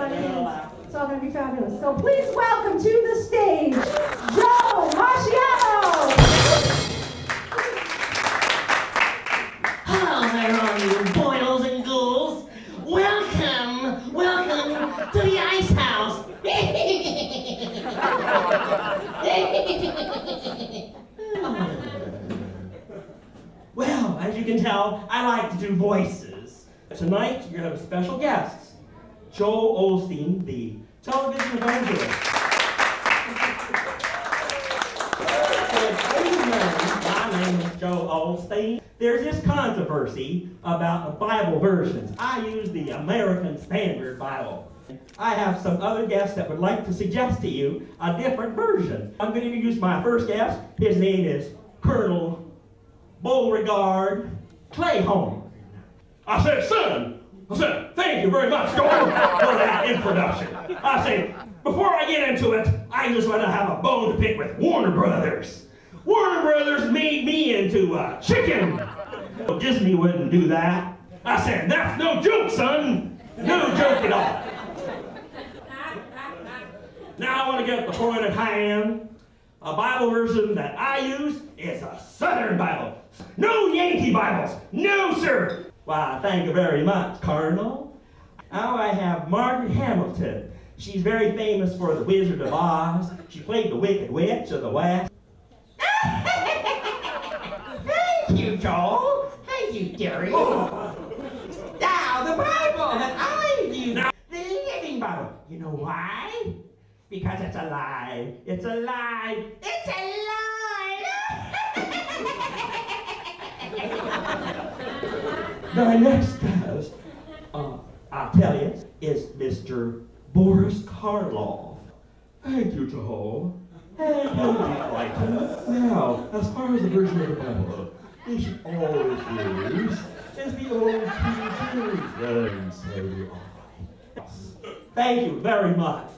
everybody. It's all going to be fabulous. So please welcome to the stage, Joe Machado. Hello there, all you boils and ghouls. Welcome, welcome to the ice house. well, as you can tell, I like to do voices. Tonight, you're going to have special guests. Joel Osteen, the television evangelist. My name is Joe Osteen. There's this controversy about the Bible versions. I use the American Standard Bible. I have some other guests that would like to suggest to you a different version. I'm going to introduce my first guest. His name is Colonel Beauregard Claghorn. I said, son, I said, thank you very much, for that introduction. I say, before I get into it, I just want to have a bone to pick with Warner Brothers. Warner Brothers made me into a chicken. Disney wouldn't do that. I said, that's no joke, son. No joke at all. Now I want to get the point at hand. A Bible version that I use is a Southern Bible. No Yankee Bibles. No, sir. Why, thank you very much, Colonel. Now I have Margaret Hamilton. She's very famous for The Wizard of Oz. She played the Wicked Witch of the West. Thank you, Joel. Thank you, Terry. Now, the Bible that I use, the Living Bible. You know why? Because it's alive. It's alive. It's alive. The next guest, uh, I'll tell you, is Mr. Boris Karloff. Thank you, Joel. And you'll. Now, as far as the version of the Bible, we should always use is the old King James. So I. Thank you very much.